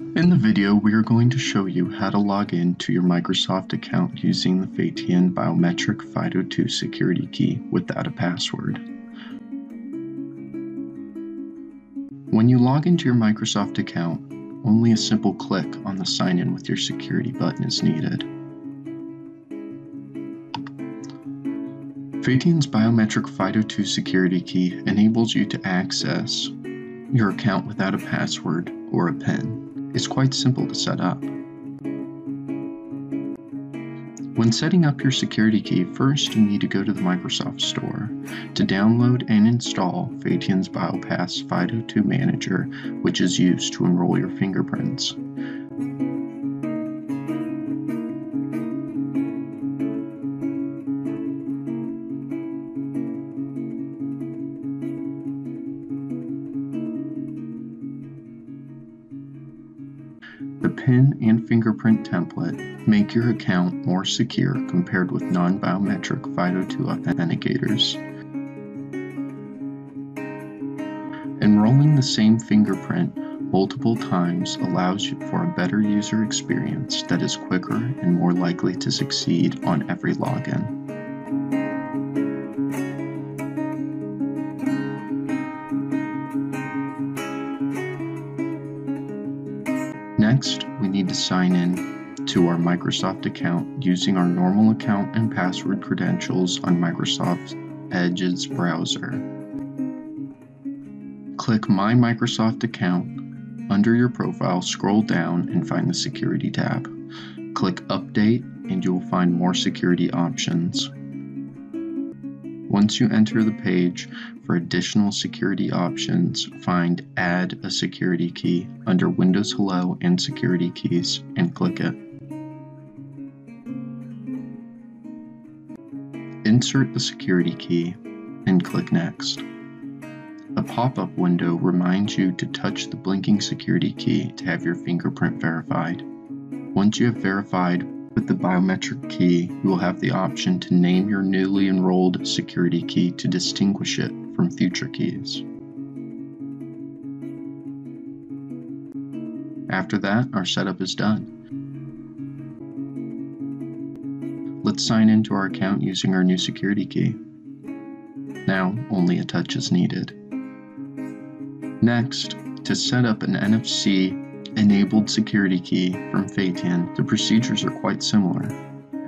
In the video, we are going to show you how to log in to your Microsoft account using the FEITIAN Biometric FIDO2 security key without a password. When you log into your Microsoft account, only a simple click on the Sign In with your security button is needed. FEITIAN's Biometric FIDO2 security key enables you to access your account without a password or a PIN is quite simple to set up. When setting up your security key, first you need to go to the Microsoft Store to download and install FEITIAN's BioPass FIDO2 Manager, which is used to enroll your fingerprints. The PIN and fingerprint template make your account more secure compared with non-biometric FIDO2 authenticators. Enrolling the same fingerprint multiple times allows for a better user experience that is quicker and more likely to succeed on every login. Next, we need to sign in to our Microsoft account using our normal account and password credentials on Microsoft Edge's browser. Click My Microsoft Account. Under your profile, scroll down and find the Security tab. Click Update and you will find more security options. Once you enter the page, for additional security options, find Add a Security Key under Windows Hello and Security Keys and click it. Insert the security key and click Next. A pop-up window reminds you to touch the blinking security key to have your fingerprint verified. Once you have verified with the biometric key, you will have the option to name your newly enrolled security key to distinguish it from future keys. After that, our setup is done. Let's sign into our account using our new security key. Now, only a touch is needed. Next, to set up an NFC enabled security key from FEITIAN, the procedures are quite similar.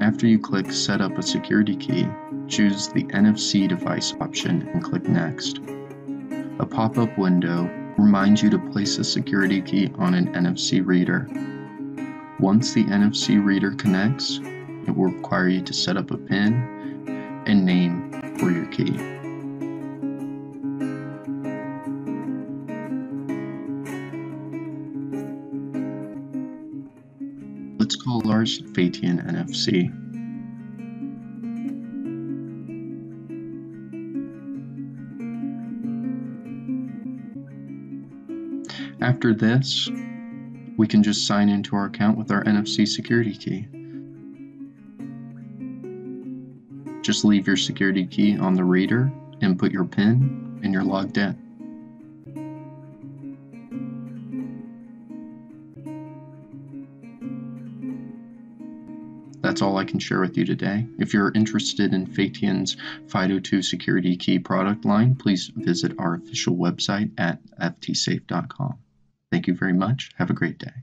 After you click Set up a security key, choose the NFC device option and click Next. A pop-up window reminds you to place a security key on an NFC reader. Once the NFC reader connects, it will require you to set up a PIN and name for your key. Let's call ours FEITIAN NFC. After this, we can just sign into our account with our NFC security key. Just leave your security key on the reader, and put your PIN, and you're logged in. That's all I can share with you today. If you're interested in FEITIAN's FIDO2 security key product line, please visit our official website at ftsafe.com. Thank you very much. Have a great day.